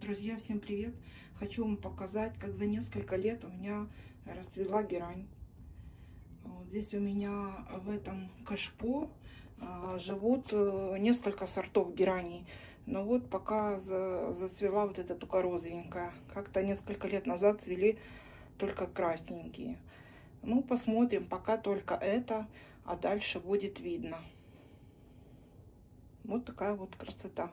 Друзья, всем привет! Хочу вам показать, как за несколько лет у меня расцвела герань. Вот здесь у меня в этом кашпо а, живут э, несколько сортов герани. Но вот пока за, зацвела вот эта только розовенькая. Как-то несколько лет назад цвели только красненькие. Ну, посмотрим, пока только это, а дальше будет видно. Вот такая вот красота.